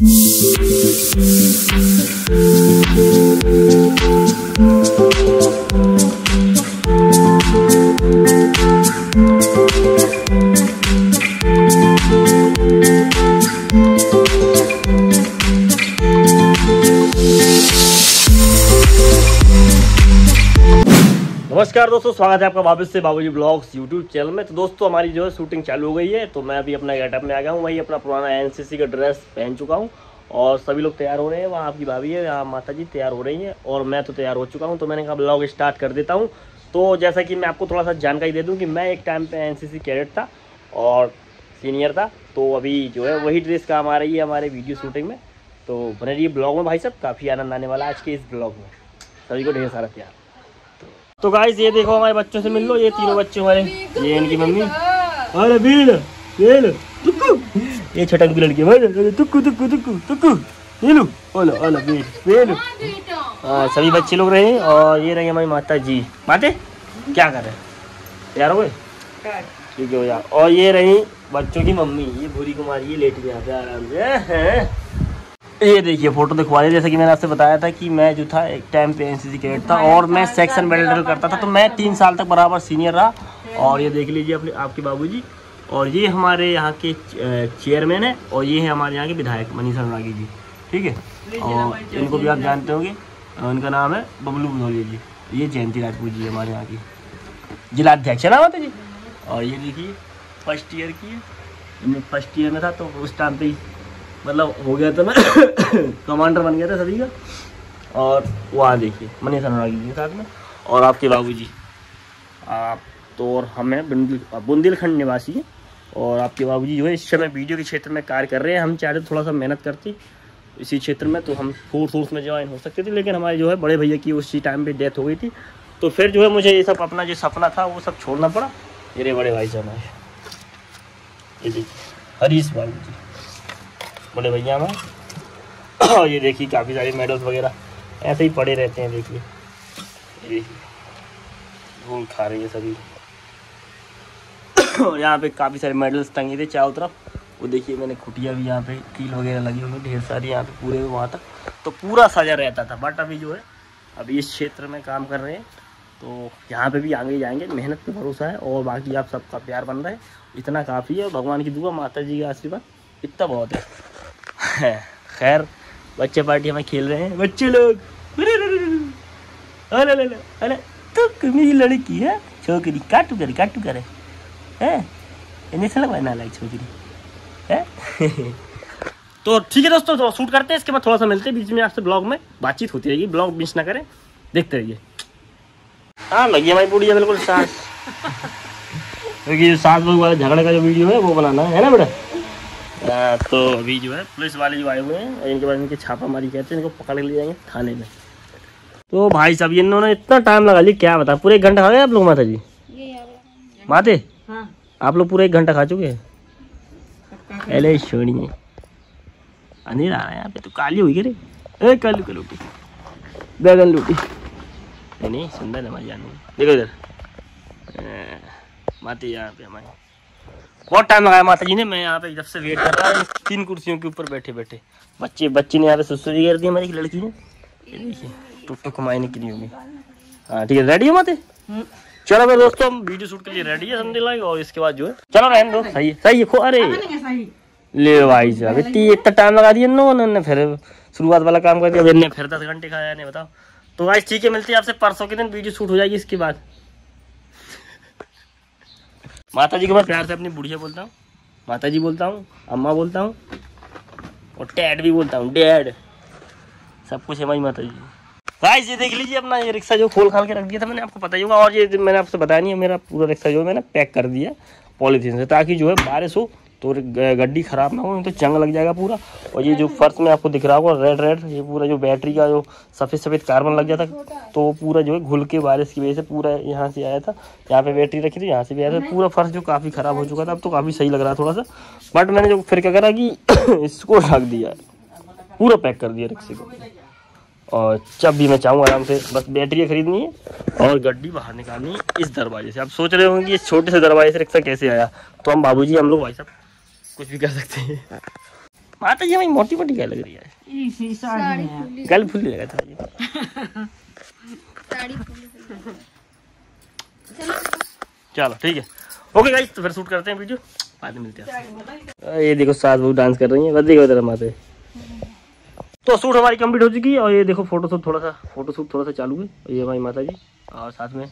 Thank you. नमस्कार दोस्तों, स्वागत है आपका वापस से बाबूजी ब्लॉग्स यूट्यूब चैनल में। तो दोस्तों, हमारी जो है शूटिंग चालू हो गई है तो मैं अभी अपना गेटअप में आ गया हूँ। वही अपना पुराना एनसीसी का ड्रेस पहन चुका हूँ और सभी लोग तैयार हो रहे हैं। वहाँ आपकी भाभी है, यहाँ माता जी तैयार हो रही हैं और मैं तो तैयार हो चुका हूँ। तो मैंने कहा, ब्लॉग स्टार्ट कर देता हूँ। तो जैसा कि मैं आपको थोड़ा सा जानकारी दे दूँ कि मैं एक टाइम पर एन कैडेट था और सीनियर था। तो अभी जो है वही ड्रेस काम आ रही है हमारे वीडियो शूटिंग में। तो बने रही ब्लॉग में। भाई साहब, काफ़ी आनंद आने वाला है आज के इस ब्लॉग में। सभी को ढेर सारा प्यार। तो गाइस ये देखो हमारे बच्चों से मिल लो, ये तीनों बच्चे हमारे। ये इनकी मम्मी। अरे बीड़ ये लो टुक्कू ये छटक की लड़की है टुक्कू टुक्कू टुक्कू टुक्कू ये लो, ओलो ओलो बीड़ लो हाँ सभी बच्चे लोग रहे और ये रही हमारी माता जी माते, क्या कर रहे तैयार हो ठीक है यार और ये रही बच्चों की मम्मी, ये भूरी कुमारी, ये लेट गया, आराम से। ये देखिए फ़ोटो दिखवा रहे जैसे कि मैंने आपसे बताया था कि मैं जो था एक टाइम पे एनसीसी कैडेट था और मैं सेक्शन मेडल करता था तो मैं तीन साल तक बराबर सीनियर रहा। और ये देख लीजिए अपने आपके बाबूजी। और ये हमारे यहाँ के चेयरमैन है और ये है हमारे यहाँ के विधायक मनीषा अनुरागी जी। ठीक है? और इनको भी आप जानते होंगे। उनका नाम है बबलू भदौलिया जी। ये जयंती राजपूत जी हमारे यहाँ की। जिलाध्यक्ष है ना माता जी? और ये देखिए फ़र्स्ट ईयर की है। फ़र्स्ट ईयर में था तो उस टाइम पे मतलब हो गया था मैं कमांडर बन गया था सभी का। और वहाँ देखिए, मनीष अनुरागी के साथ में। और आपके बाबू जी। आप तो और हमें बुंदेलखंड निवासी हैं। और आपके बाबू जी जो है, इस समय वीडियो के क्षेत्र में कार्य कर रहे हैं। हम चाह चाहते थोड़ा सा मेहनत करती इसी क्षेत्र में तो हम फोर्स फोर्स में ज्वाइन हो सकते थे। लेकिन हमारे जो है, बड़े भैया की उसी टाइम पे डेथ हो गई थी। तो फिर जो है, मुझे ये सब अपना जो सपना था, वो सब छोड़ना पड़ा। मेरे बड़े भाई साहब हरीश बाबू जी। बड़े भैया में। और ये देखिए काफ़ी सारे मेडल्स वगैरह। ऐसे ही पड़े रहते हैं, देखिए। धूल खा रही है सभी। और यहाँ पे काफ़ी सारे मेडल्स टंगे थे चारों तरफ़। वो देखिए, मैंने खुटिया भी यहाँ पे, कील वगैरह लगी हुई ढेर सारी यहाँ पे, पूरे वहाँ तक। तो पूरा सजा रहता था बट अभी जो है, अभी इस क्षेत्र में काम कर रहे हैं। तो यहाँ पे भी आगे जाएँगे, मेहनत पे भरोसा है, और बाकी आप सबका प्यार बन रहा है। इतना काफ़ी है भगवान की दुआ, माता जी का आशीर्वाद, इतना बहुत है। खैर बच्चे पार्टी में खेल रहे हैं। बच्चे लोग। अरे अरे अरे तो मेरी लड़की है? छोकरी काटू करे काटू करे। है? इन्हें से लगवाना लाइक छोकरी। है? तो ठीक है दोस्तों तो शूट करते हैं। इसके बाद थोड़ा सा मिलते हैं बीच में आपसे ब्लॉग में। बातचीत होती रहेगी। ब्लॉग मिस ना करें। देखते रहिए। हाँ लगी हमारी बुढ़िया बिल्कुल सास। क्योंकि सास वाले झगड़े का जो वीडियो है वो बनाना है ना बेटा? तो अभी जो है पुलिस वाले जो आए हुए हैं इनके बाद इनकी छापामारी कहते हैं इनको पकड़ के ले जाएँगे थाने में। तो भाई साहब इन्होंने इतना टाइम लगा लिया क्या बता पूरे एक घंटा खा गए आप लोग माता जी? माते? हाँ। आप लोग पूरे एक घंटा खा चुके हैं? पहले छोड़िए। अंधेरा आ रहा है यहाँ पे तो काली हुई रे? ए काली का लूटी बैगन लूटी नहीं नहीं सुंदर है हमारी जान देखो इधर। माते यहाँ पे हमारे। बहुत टाइम लगाया माता जी ने मैं यहाँ पे जब से वेट कर रहा हूँ तीन कुर्सियों के ऊपर बैठे बैठे। बच्चे बच्चे ने यहाँ पे सुसुरी कर दी हमारी लड़की ने। देखिए टुक टुक कमाई के लिए होगी। हाँ ठीक है रेडी है माते? चलो मेरे दोस्तों हम वीडियो शूट के लिए रेडी है समझ लाएँगे और इसके बाद जो है चलो रहने दो। सही है सही है खो अरे। ले भाई साहब इतनी इतना टाइम लगा दिया नो उन्होंने फिर शुरुआत वाला काम कर दिया। फिर दस घंटे खाया नहीं बताओ। तो भाई ठीक है मिलती है आपसे परसों के दिन वीडियो शूट हो जाएगी इसके बाद। माता जी को मैं प्यार से अपनी बुढ़िया बोलता हूँ। माता जी बोलता हूँ अम्मा बोलता हूँ और डैड भी बोलता हूँ डैड। सब कुछ है भाई माता जी भाई ये देख लीजिए अपना ये रिक्शा जो खोल खाल के रख दिया था मैंने आपको पता ही होगा और ये मैंने आपसे बताया नहीं है मेरा पूरा रिक्शा जो है मैंने पैक कर दिया पॉलीथीन से ताकि जो है बारिश हो तो गड्डी ख़राब ना हो तो जंग लग जाएगा पूरा। और ये जो फर्श में आपको दिख रहा होगा, रेड रेड, ये पूरा जो बैटरी का जो सफ़ेद सफ़ेद कार्बन लग जाता तो वो पूरा जो है घुल के बारिश की वजह से पूरा यहाँ से आया था। यहाँ पे बैटरी रखी थी, यहाँ से भी आया था। पूरा फर्श जो काफ़ी ख़राब हो चुका था, अब तो काफ़ी सही लग रहा थोड़ा सा। बट मैंने जो फिर क्या करा कि इसको ढक दिया, पूरा पैक कर दिया रिक्शे को। और जब भी मैं चाहूँ आराम से, बस बैटरी खरीदनी है और गड्डी बाहर निकालनी है इस दरवाजे से। आप सोच रहे होंगे कि इस छोटे से दरवाजे से रिक्शा कैसे आया? तो हम बाबूजी, हम लोग भाई साहब कुछ भी कर सकते हैं। माता जी हमारी मोटी मोटी क्या लग रही है? गल फुल लगा था चलो ठीक है। ओके गाइस तो फिर शूट करते हैं वीडियो बाद में मिलते हैं। ये देखो सास बहू डांस कर रही है। बदली तेरा माते। तो शूट हमारी कंप्लीट हो चुकी है और ये देखो फ़ोटो शूट थोड़ा सा फ़ोटो शूट थोड़ा सा चालू है। और ये हमारी माता जी और साथ में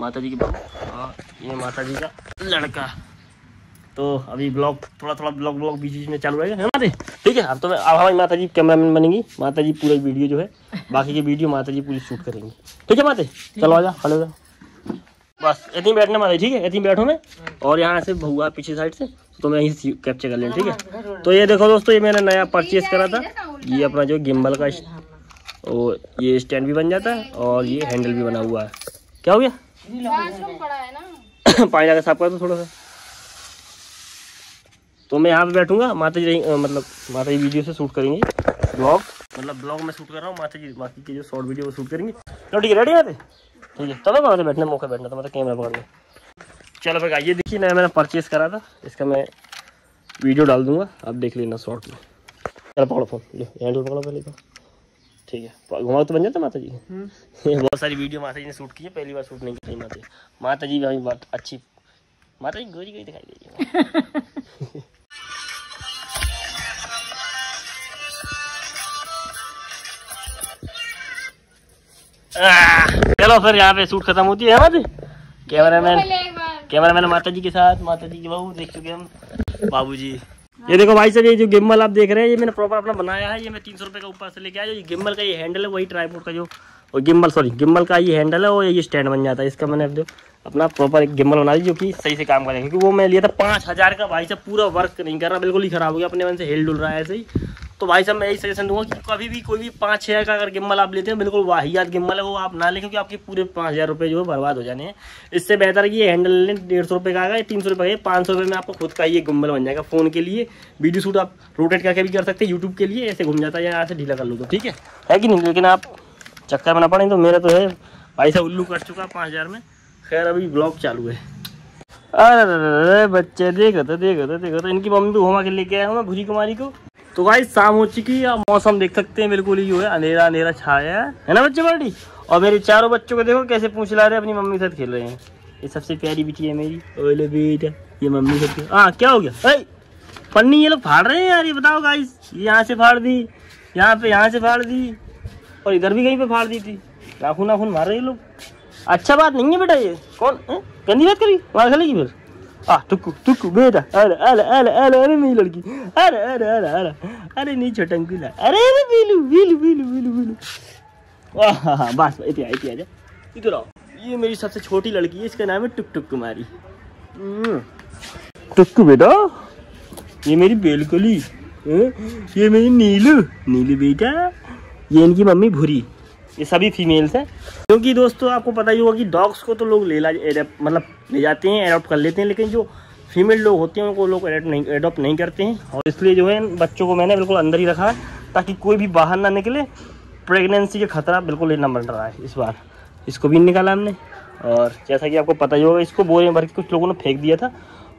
माता जी की बहू और ये माता जी का लड़का। तो अभी ब्लॉग थोड़ा थोड़ा ब्लॉग ब्लॉग बीच बीच में चालू रहेगा। है माते ठीक है अब तो मैं अब हमारी माता जी कैमरामैन बनेंगी। माता जी पूरा वीडियो जो है बाकी की वीडियो माता जी पूरी शूट करेंगी। ठीक है माते चलो आजा खड़े हो जाओ। बस इतनी बैठना माता ठीक है? इतनी बैठो मैं और यहाँ से भहुआ पीछे साइड से तो मैं यहीं कैप्चर कर लें ठीक है? तो ये देखो दोस्तों ये मैंने नया परचेज करा था। ये अपना जो गिम्बल का और ये स्टैंड भी बन जाता है और ये हैंडल भी बना हुआ है। क्या हो गया? पानी लगा साफ़ कर दो थोड़ा सा। तो मैं यहाँ पे बैठूँगा माता जी मतलब माता जी वीडियो से शूट करेंगे ब्लॉग मतलब ब्लॉग में शूट कर रहा हूँ माता जी बाकी के जो शॉर्ट वीडियो वो शूट करेंगे। चलो ठीक है रेडी माते ठीक है चलो वहाँ से बैठने मौका बैठना था मतलब कैमरा पकड़ने चलो भाई ये देखिए नया मैंने परचेज करा था इसका मैं वीडियो डाल दूँगा आप देख लेना शॉर्ट में। चलो पकड़ो फ़ोन लो हैंडल पकड़ो पहले तो। ठीक है घुमाओ तो बन जाता माता जी बहुत सारी वीडियो माता जी ने शूट की है पहली बार शूट नहीं की माता जी माता जी भी बात अच्छी माता जी गोरी गोरी दिखाई दे रही है। चलो फिर यहाँ पे शूट खत्म होती है माता कैमरामैन कैमरामैन माता जी के साथ माता जी की बहू देख चुके हम बाबू जी ये देखो भाई साहब ये जो गिम्बल आप देख रहे हैं ये मैंने प्रॉपर अपना बनाया है ये मैं तीन सौ रुपये का ऊपर से लेके आया जो ये गिम्बल का ये हैंडल है वही ट्राईपोर्ट का जो और गिम्बल सॉरी गिम्बल का ये हैंडल है और ये स्टैंड बन जाता है इसका मैंने जो अपना प्रॉपर एक गिम्बल बना दी जो कि सही से काम करेगा क्योंकि वो मैं लिया था पाँच हज़ार का भाई साहब पूरा वर्क नहीं कर रहा बिल्कुल ही खराब हो गया अपने मन से हिल डुल रहा है ऐसे ही। तो भाई साहब, मैं यही सजेशन दूँगा कि कभी भी कोई भी पाँच छः का अगर गिम्बल आप लेते हैं, बिल्कुल वाहियात गिम्बल है वो आप ना लें, क्योंकि आपके पूरे पाँच हज़ार रुपये जो है बर्बाद हो जाने हैं। इससे बेहतर है कि ये हैंडल लें, डेढ़ सौ रुपये का आएगा तीन सौ रुपये का पाँच सौ रुपये में आपको खुद का ये गिम्बल बन जाएगा फ़ोन के लिए। वीडियो शूट आप रोटेट करके भी कर सकते हैं यूट्यूब के लिए, ऐसे घूम जाता है, यहाँ से ढीला कर लो तो ठीक है? है कि नहीं? लेकिन आप चक्कर बना पड़े तो मेरा तो है, भाई साहब उल्लू कर चुका है पाँच हज़ार में। खैर, अभी ब्लॉग चालू है। अरे बच्चे, देखो तो देखो तो देखो तो इनकी मम्मी को घुमा के लेके आया हूँ मैं भूरी कुमारी को। तो भाई शाम हो चुकी है अब मौसम देख सकते हैं बिल्कुल ही जो है अंधेरा अंधेरा छाया है। है ना बच्चे बड़ी? और मेरे चारों बच्चों को देखो कैसे पूछ ला रहे हैं अपनी मम्मी के साथ खेल रहे हैं। ये सबसे प्यारी बिटी है मेरी। ओले बेटा ये मम्मी के हाँ क्या हो गया? ऐ, पन्नी ये लोग फाड़ रहे हैं यार ये बताओ गाइस यहाँ से फाड़ दी यहाँ पे यहाँ से फाड़ दी और इधर भी कहीं पे फाड़ दी थी। नाखून नाखून मार रहे ये लोग। अच्छा बात नहीं है बेटा ये। कौन? गंदी बात करी मार खेलेगी फिर। आ टुक्कू टुक्कू बेटा अरे अरे अरे अरे अरे मेरी लड़की अरे अरे अरे अरे अरे नहीं अरे अरे बीलू बस आ जा इधर आओ ये मेरी सबसे छोटी लड़की है इसका नाम है टुक टुक कुमारी टुक्कू बेटा ये मेरी बेलकली ये मेरी नीलू नीलू बेटा ये इनकी मम्मी भूरी ये सभी फीमेल्स हैं। क्योंकि दोस्तों, आपको पता ही होगा कि डॉग्स को तो लोग ले ला मतलब ले जाते हैं अडॉप्ट कर लेते हैं, लेकिन जो फीमेल लोग होते हैं, उनको लोग एडॉप्ट नहीं एडॉप्ट नहीं करते हैं। और इसलिए जो है बच्चों को मैंने बिल्कुल अंदर ही रखा है, ताकि कोई भी बाहर ना निकले। प्रेगनेंसी का खतरा बिल्कुल ना बन रहा है इस बार। इसको भी निकाला हमने। और जैसा कि आपको पता ही होगा, इसको बोरे भर के कुछ लोगों ने फेंक दिया था।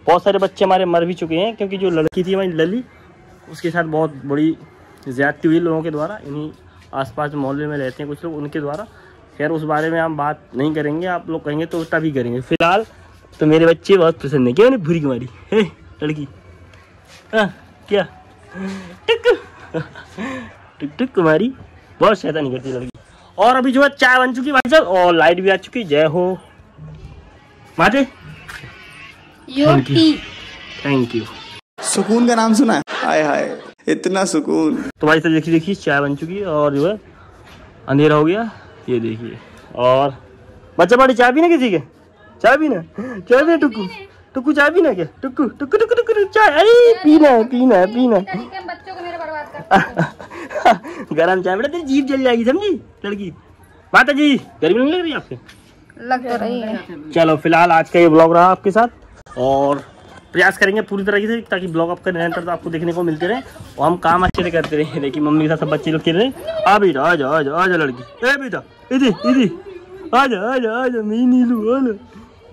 बहुत सारे बच्चे हमारे मर भी चुके हैं, क्योंकि जो लड़की थी हमारी लली, उसके साथ बहुत बड़ी ज़्यादती हुई लोगों के द्वारा। इन्हीं आसपास मोहल्ले में रहते हैं कुछ लोग उनके द्वारा। खैर उस बारे में हम बात नहीं करेंगे आप लोग कहेंगे तो तभी करेंगे। फ़िलहाल तो मेरे बच्चे बहुत पसंद है। क्यों नहीं भूरी कुमारी हे लड़की। हाँ क्या? टुक। टुक टुक कुमारी बहुत शैतानी करती है लड़की। और अभी जो है चाय बन चुकी है भाई साहब और लाइट भी आ चुकी जय हो। माते। थैंक यू सुकून का नाम सुना है। हाय हाय। इतना सुकून। तो भाई साहब देखिए देखिए चाय बन चुकी है और जो है अंधेरा हो गया। ये देखिए और बच्चा बड़ी चाय पीना किसी के? चाय पीना? चाय पीना टुक्कू टुक्कू चाय पीना क्या? टुक्कू टुक्कू टुक्कू टुक्कू चाय। अरे पीना है पीना। है पीना है बच्चों को मेरे बर्बाद कर गरम चाय बेटा तेरी जीभ जल जाएगी समझी? लड़की। माता जी गर्मी नहीं लग रही आपसे लग तो रही है। चलो फ़िलहाल आज का ये ब्लॉग रहा आपके साथ। और प्रयास करेंगे पूरी तरीके से ताकि ब्लॉग आपका निरंतर आपको देखने को मिलते रहे और हम काम अच्छे से करते रहे। देखिए, मम्मी के साथ सब बच्चे लोग खेल रहे आ बेटा, आ जा आ जा आ जा लड़की। ए बेटा, इधर इधर। आ जा आ जा आ जा मैं नीलू, आ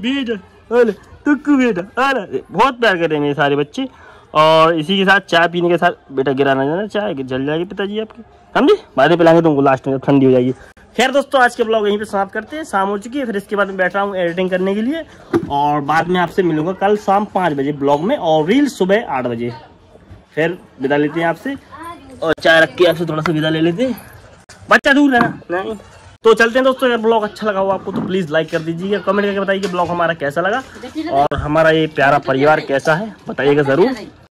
बेटा, आ टुक्कू बेटा, आ ले। बहुत प्यार कर रहे हैं मेरे सारे बच्चे। और इसी के साथ चाय पीने के साथ बेटा गिरा ना जाना, चाय जल जाएगी पिताजी आपकी। समझे? बाद में पिलाएँगे तुमको लास्ट में ठंडी हो जाएगी। खैर दोस्तों आज के ब्लॉग यहीं पे समाप्त करते हैं। शाम हो चुकी है फिर इसके बाद मैं बैठ रहा हूँ एडिटिंग करने के लिए। और बाद में आपसे मिलूँगा कल शाम पाँच बजे ब्लॉग में और रील सुबह आठ बजे। फिर विदा लेते हैं आपसे। और चाय रख के आपसे थोड़ा सा विदा ले लेते हैं। बच्चा दूर है ना नहीं। तो चलते हैं दोस्तों अगर ब्लॉग अच्छा लगा हो आपको तो प्लीज़ लाइक कर दीजिएगा कमेंट करके बताइए ब्लॉग हमारा कैसा लगा। और हमारा ये प्यारा परिवार कैसा है बताइएगा ज़रूर।